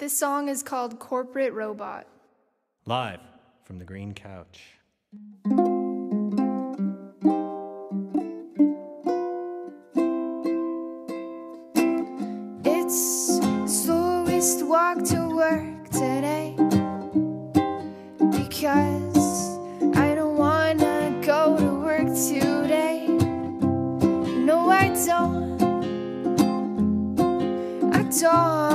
This song is called Corporate Robot. Live from the green couch. It's slowest walk to work today because I don't wanna go to work today. No, I don't. I don't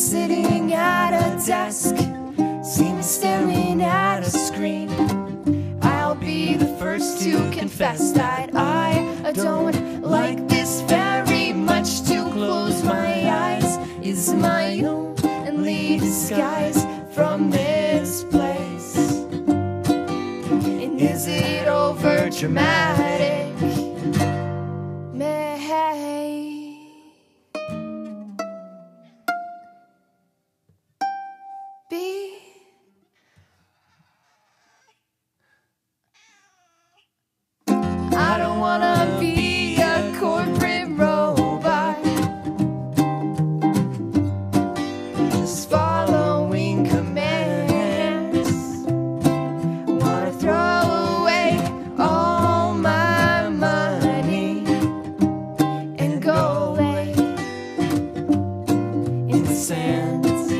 sitting at a desk, see me staring at a screen. I'll be the first to confess that I don't like this very much. To close my eyes is my only disguise from this place. And is it over dramatic? The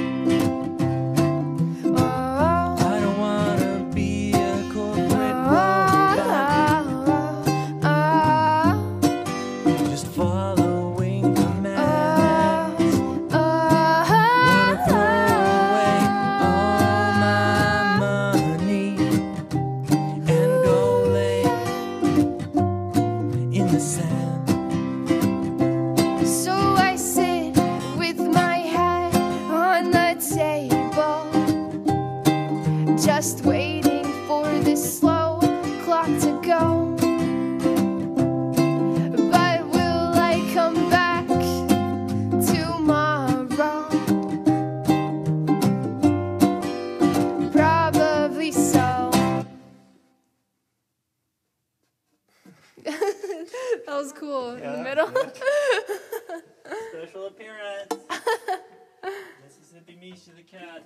just waiting for this slow clock to go. But will I come back tomorrow? Probably so. that was cool in the middle. Special appearance. Mississippi Misha the cat.